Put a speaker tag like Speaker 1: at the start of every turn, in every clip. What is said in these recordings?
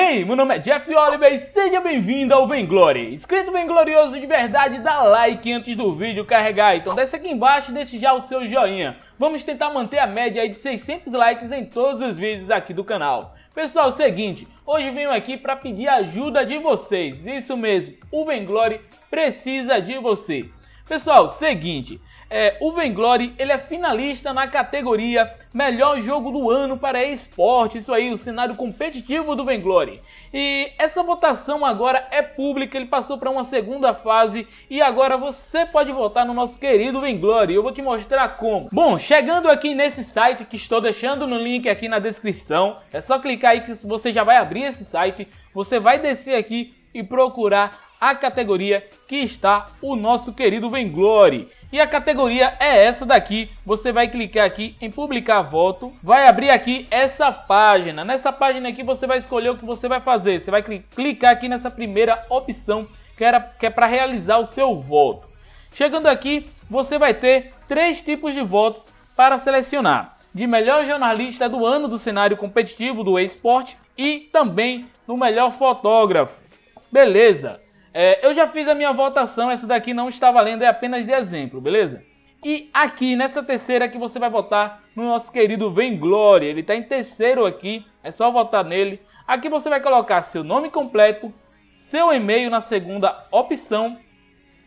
Speaker 1: Hey, meu nome é Jeff Oliver e seja bem-vindo ao Venglory. Inscrito Venglorioso de verdade, dá like antes do vídeo carregar. Então desce aqui embaixo e deixe já o seu joinha. Vamos tentar manter a média aí de 600 likes em todos os vídeos aqui do canal. Pessoal, seguinte, hoje venho aqui para pedir ajuda de vocês. Isso mesmo, o Venglory precisa de você. Pessoal, seguinte, é, o Venglory ele é finalista na categoria Melhor Jogo do Ano para esporte, isso aí, o cenário competitivo do Venglory. E essa votação agora é pública, ele passou para uma segunda fase e agora você pode votar no nosso querido Venglory. Eu vou te mostrar como. Bom, chegando aqui nesse site que estou deixando no link aqui na descrição, é só clicar aí que você já vai abrir esse site, você vai descer aqui e procurar a categoria que está o nosso querido Venglory. E a categoria é essa daqui. Você vai clicar aqui em publicar voto, vai abrir aqui essa página. Nessa página aqui você vai escolher o que você vai fazer. Você vai clicar aqui nessa primeira opção que, era, que é para realizar o seu voto. Chegando aqui, você vai ter três tipos de votos para selecionar. De melhor jornalista do ano do cenário competitivo do esporte e também no melhor fotógrafo. Beleza. É, eu já fiz a minha votação, essa daqui não está valendo, é apenas de exemplo, beleza? E aqui, nessa terceira que você vai votar no nosso querido Venglory, ele está em terceiro aqui, é só votar nele. Aqui você vai colocar seu nome completo, seu e-mail na segunda opção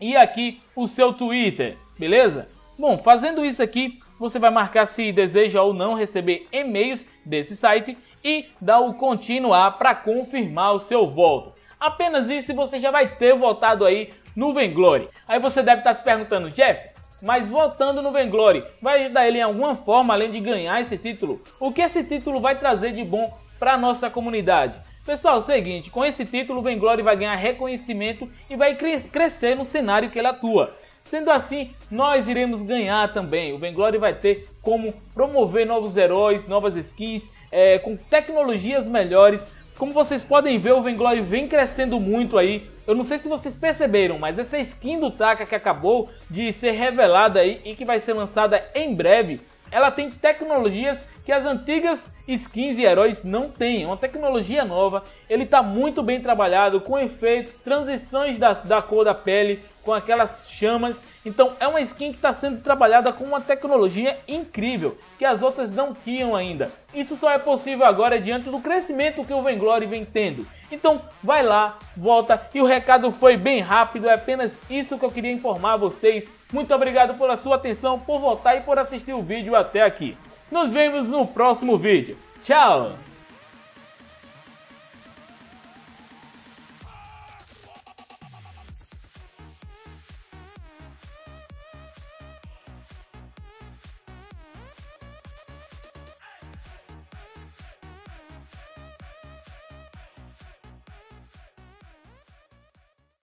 Speaker 1: e aqui o seu Twitter, beleza? Bom, fazendo isso aqui, você vai marcar se deseja ou não receber e-mails desse site e dar o continuar para confirmar o seu voto. Apenas isso e você já vai ter votado aí no Venglory. Aí você deve estar se perguntando, Jeff, mas votando no Venglory vai ajudar ele em alguma forma além de ganhar esse título? O que esse título vai trazer de bom para nossa comunidade? Pessoal, é o seguinte, com esse título o Venglory vai ganhar reconhecimento e vai crescer no cenário que ele atua. Sendo assim, nós iremos ganhar também. O Venglory vai ter como promover novos heróis, novas skins, é, com tecnologias melhores como vocês podem ver, o Venglory vem crescendo muito aí. Eu não sei se vocês perceberam, mas essa skin do Taka que acabou de ser revelada aí e que vai ser lançada em breve, ela tem tecnologias que as antigas skins e heróis não têm. É uma tecnologia nova, ele está muito bem trabalhado, com efeitos, transições da, da cor da pele, com aquelas chamas. Então é uma skin que está sendo trabalhada com uma tecnologia incrível, que as outras não tinham ainda. Isso só é possível agora diante do crescimento que o Venglory vem tendo. Então vai lá, volta e o recado foi bem rápido, é apenas isso que eu queria informar vocês. Muito obrigado pela sua atenção, por votar e por assistir o vídeo até aqui. Nos vemos no próximo vídeo. Tchau!